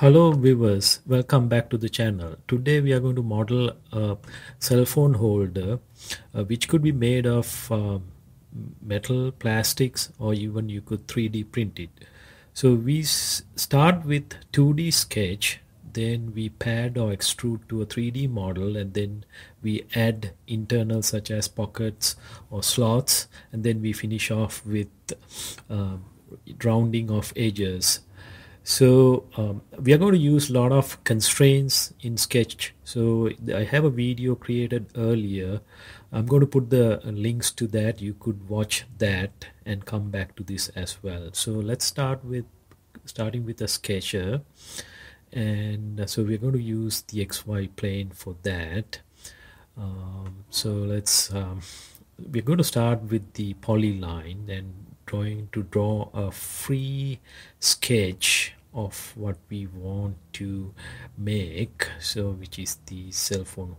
Hello viewers, welcome back to the channel. Today we are going to model a cell phone holder uh, which could be made of uh, metal, plastics or even you could 3D print it. So we start with 2D sketch then we pad or extrude to a 3D model and then we add internal such as pockets or slots and then we finish off with uh, rounding of edges so um, we are going to use a lot of constraints in sketch. So i have a video created earlier. I'm going to put the links to that. You could watch that and come back to this as well. So let's start with starting with a sketcher. And so we're going to use the xy plane for that. Um, so let's um, we're going to start with the polyline and drawing to draw a free sketch of what we want to make so which is the cell phone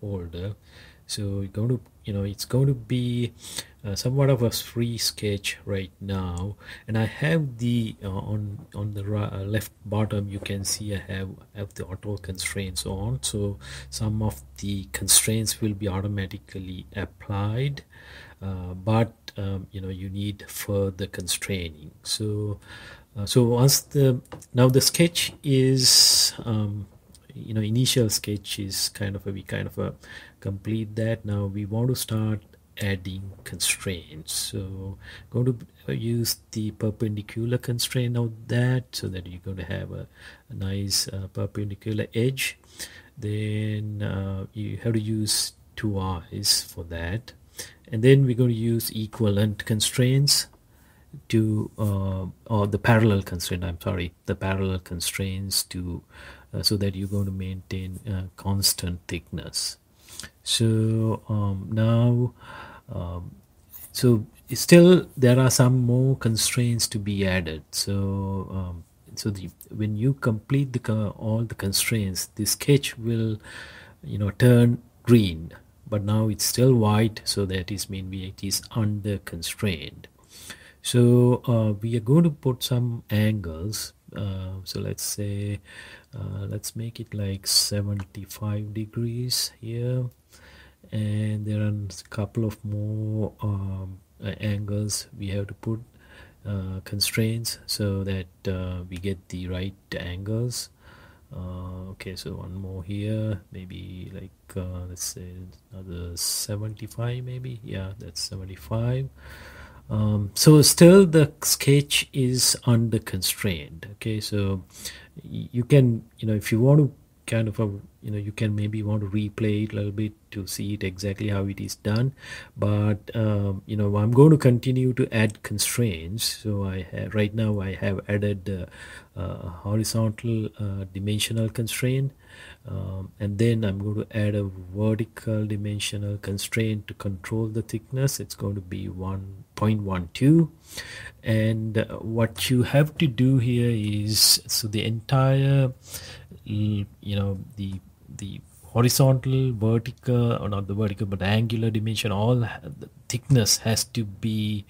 folder. So we're going to you know it's going to be uh, somewhat of a free sketch right now. And I have the uh, on on the uh, left bottom you can see I have have the auto constraints on. So some of the constraints will be automatically applied uh, but um, you know you need further constraining. So uh, so once the now the sketch is um, you know initial sketch is kind of a we kind of a complete that. Now we want to start adding constraints. So going to use the perpendicular constraint of that so that you're going to have a, a nice uh, perpendicular edge. Then uh, you have to use two eyes for that. And then we're going to use equivalent constraints to uh, or the parallel constraint i'm sorry the parallel constraints to uh, so that you're going to maintain uh, constant thickness. So um, now um, so still there are some more constraints to be added. So um, so the when you complete the all the constraints the sketch will you know turn green. But now it's still white so that is mean it is under constrained so uh, we are going to put some angles. Uh, so let's say uh, let's make it like 75 degrees here. And there are a couple of more um, uh, angles we have to put uh, constraints so that uh, we get the right angles. Okay so one more here maybe like let's say another 75 maybe? Yeah that's 75 um, so still the sketch is under constraint okay? So you can you know if you want to kind of a you know you can maybe want to replay it a little bit to see it exactly how it is done. But um, you know I'm going to continue to add constraints. So I have right now I have added uh, horizontal uh, dimensional constraint. Um, and then I'm going to add a vertical dimensional constraint to control the thickness. It's going to be 1.12 and uh, what you have to do here is so the entire you know the the horizontal vertical or not the vertical but the angular dimension all the thickness has to be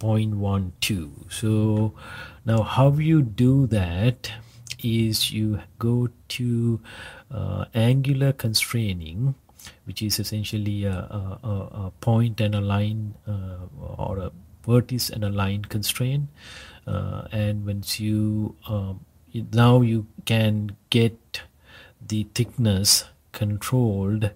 0.12 so now how you do that is you go to uh, angular constraining which is essentially a, a, a point and a line uh, or a vertex and a line constraint uh, and once you um, now you can get the thickness controlled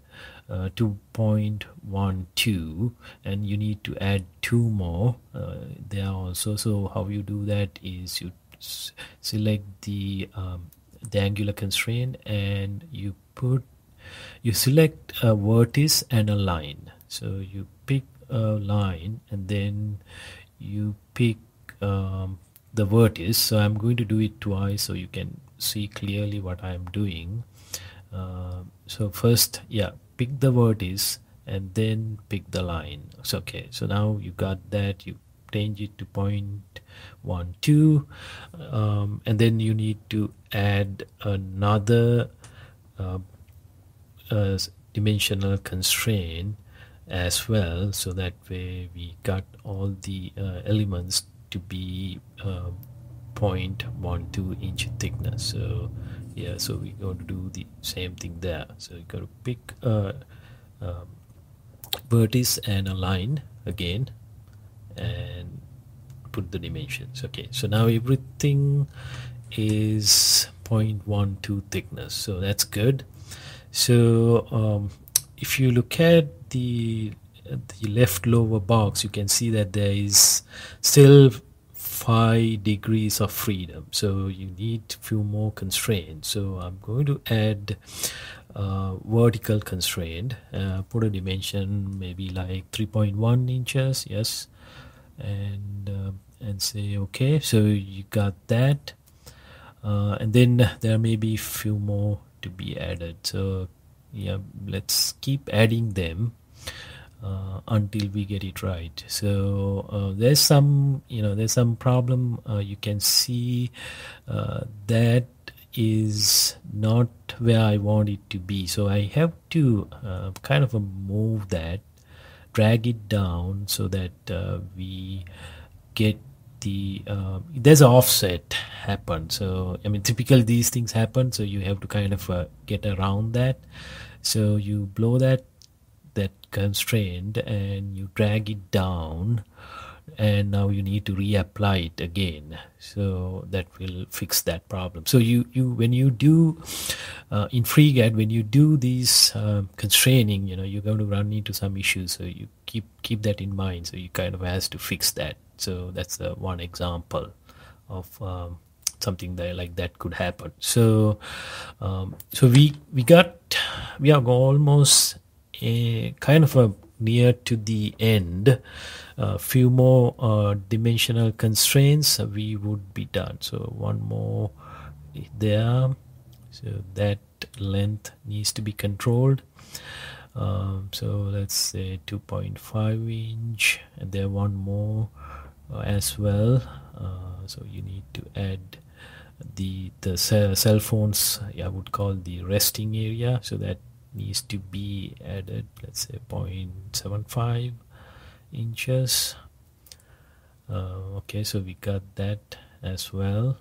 uh, to 0.12 and you need to add two more uh, there also. So how you do that is you select the um, the angular constraint and you put you select a vertex and a line. So you pick a line and then you pick um, the vertex. So I'm going to do it twice so you can see clearly what I'm doing uh, so first yeah pick the vertex and then pick the line. So okay. So now you got that you change it to point one two um, and then you need to add another uh, uh, dimensional constraint as well so that way we got all the uh, elements to be uh, 0.12 inch thickness. So yeah so we're going to do the same thing there. So you got to pick a um, vertex and a line again and put the dimensions. Okay so now everything is 0.12 thickness. So that's good. So um, if you look at the the left lower box you can see that there is still five degrees of freedom. So you need few more constraints so I'm going to add uh, vertical constraint uh, put a dimension maybe like 3.1 inches yes and uh, and say okay so you got that. Uh, and then there may be few more to be added. So yeah let's keep adding them uh, until we get it right. So uh, there's some you know there's some problem uh, you can see uh, that is not where I want it to be. So I have to uh, kind of move that drag it down so that uh, we get the there's an offset happen. So I mean typically these things happen so you have to kind of get around that. So you blow that that constraint and you drag it down and now you need to reapply it again. So that will fix that problem. So you you when you do uh, in FreeCAD when you do these uh, constraining you know you're going to run into some issues. So you keep keep that in mind. So you kind of has to fix that. So that's uh, one example of um, something that like that could happen. So um, so we we got we are almost a kind of a near to the end a few more uh, dimensional constraints we would be done. So one more there. So that length needs to be controlled. Um, so let's say 2.5 inch and there one more uh, as well. Uh, so you need to add the the cell phones I would call the resting area. So that needs to be added let's say 0.75 inches. Uh, okay so we got that as well.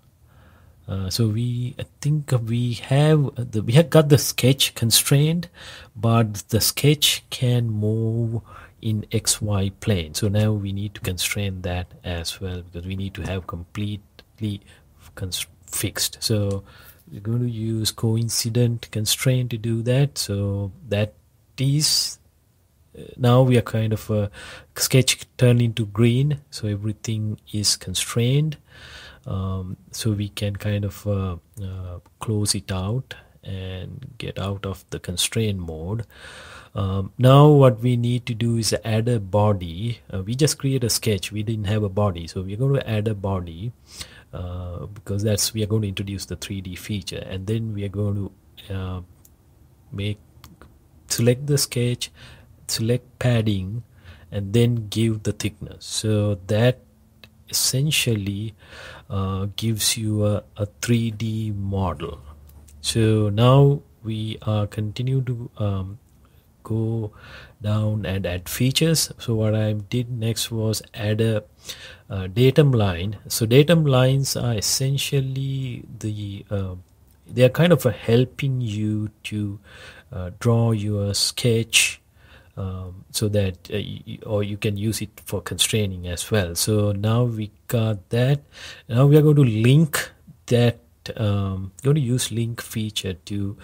Uh, so we I think we have the we have got the sketch constrained but the sketch can move in xy plane. So now we need to constrain that as well because we need to have completely fixed. So we're going to use coincident constraint to do that. So that is uh, now we are kind of a sketch turned into green. So everything is constrained. Um, so we can kind of uh, uh, close it out and get out of the constraint mode. Um, now what we need to do is add a body. Uh, we just create a sketch. We didn't have a body. So we're going to add a body uh, because that's we are going to introduce the 3D feature and then we are going to uh, make select the sketch select padding and then give the thickness. So that essentially uh, gives you a, a 3D model. So now we are continue to um, go down and add features. So what I did next was add a, a datum line. So datum lines are essentially the uh, they are kind of helping you to uh, draw your sketch um, so that uh, you, or you can use it for constraining as well. So now we got that. Now we are going to link that um, going to use link feature to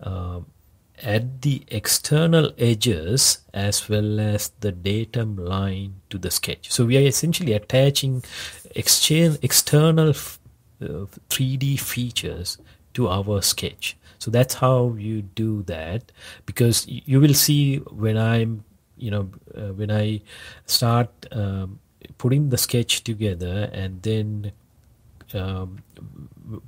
um, add the external edges as well as the datum line to the sketch. So we are essentially attaching exchange, external uh, 3D features to our sketch. So that's how you do that because you will see when I'm, you know, uh, when I start um, putting the sketch together and then um,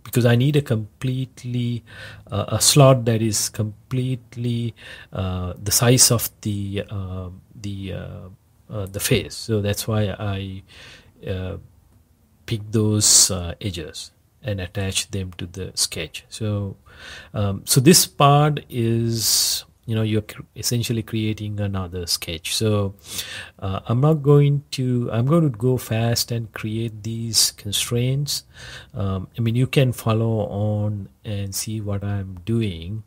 because I need a completely uh, a slot that is completely uh, the size of the uh, the uh, uh, the face. So that's why I uh, pick those edges and attach them to the sketch. So um, so this part is you know you're essentially creating another sketch. So uh, i'm not going to i'm going to go fast and create these constraints. Um, i mean you can follow on and see what i'm doing.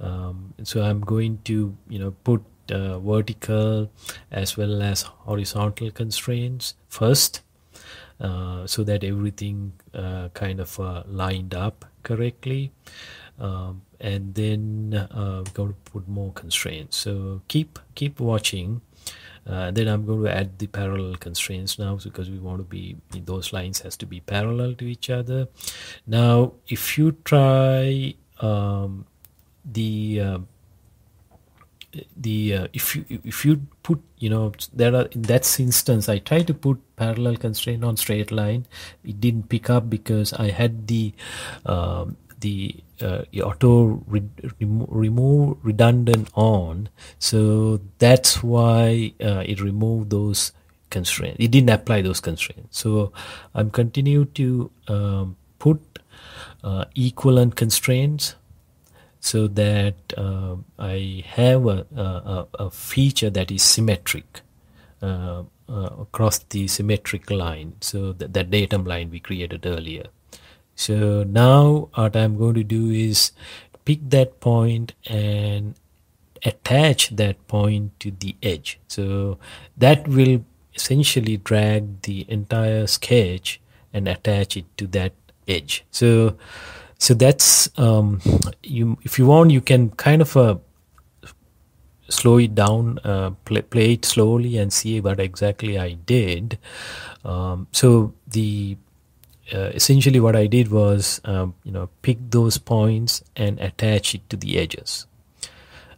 Um, so i'm going to you know put uh, vertical as well as horizontal constraints first uh, so that everything uh, kind of uh, lined up correctly um, and then uh, we're going to put more constraints. So keep keep watching. Uh, then I'm going to add the parallel constraints now because we want to be those lines has to be parallel to each other. Now if you try um, the uh, the uh, if you if you put you know there are in that instance I tried to put parallel constraint on straight line. It didn't pick up because I had the um, the uh, auto re remove redundant on. So that's why uh, it removed those constraints. It didn't apply those constraints. So i'm continue to um, put uh, equivalent constraints so that uh, I have a, a, a, feature that is symmetric uh, uh, across the symmetric line. So that, that datum line we created earlier so now what I'm going to do is pick that point and attach that point to the edge. So that will essentially drag the entire sketch and attach it to that edge. So so that's um, you if you want you can kind of uh, slow it down uh, play, play, it slowly and see what exactly I did um, so the uh, essentially what I did was um, you know pick those points and attach it to the edges.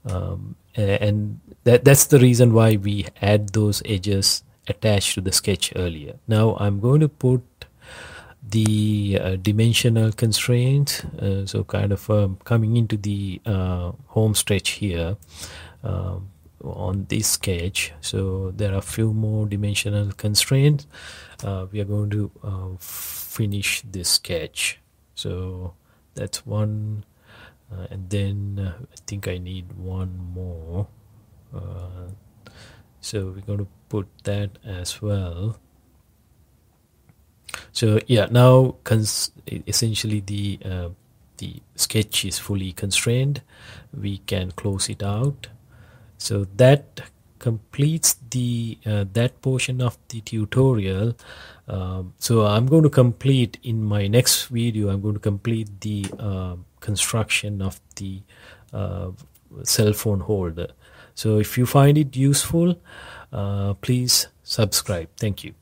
Um, and that that's the reason why we add those edges attached to the sketch earlier. Now I'm going to put the uh, dimensional constraints uh, so kind of um, coming into the uh, home stretch here. Um, on this sketch. So there are a few more dimensional constraints. Uh, we are going to uh, finish this sketch. So that's one. Uh, and then uh, I think I need one more. Uh, so we're going to put that as well. So yeah now essentially the uh, the sketch is fully constrained. We can close it out so that completes the uh, that portion of the tutorial. Um, so I'm going to complete in my next video I'm going to complete the uh, construction of the uh, cell phone holder. So if you find it useful uh, please subscribe. Thank you